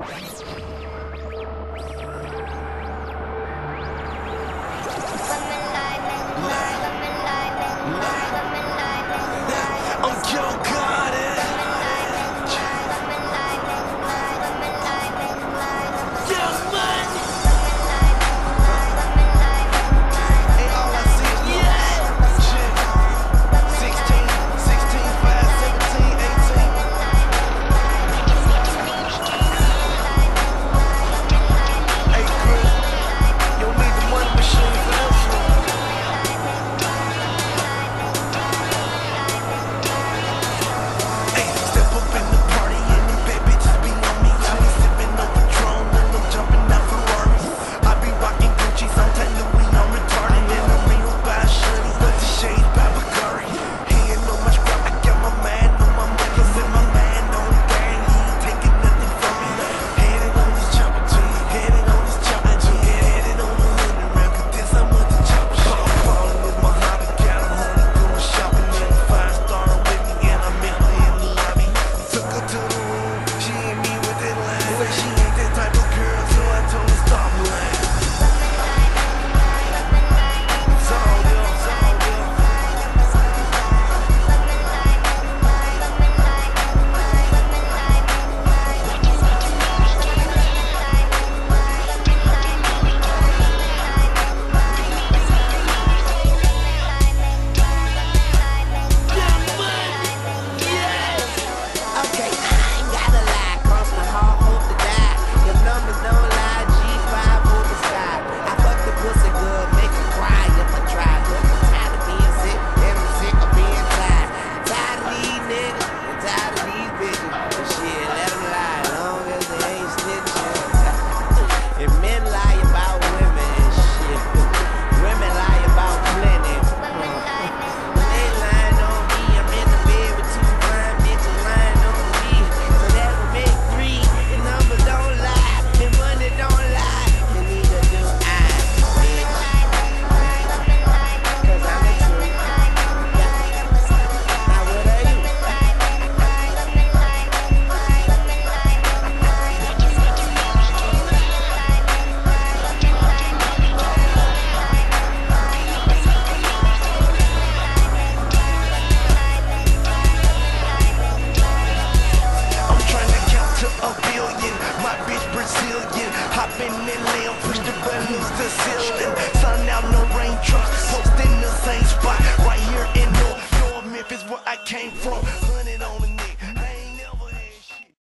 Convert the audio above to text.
Yeah. pavilion. My bitch Brazilian. Hop in the limb, push the buttons to ceiling. Sun out, no rain trucks. Post in the same spot. Right here in North York, Memphis, where I came from.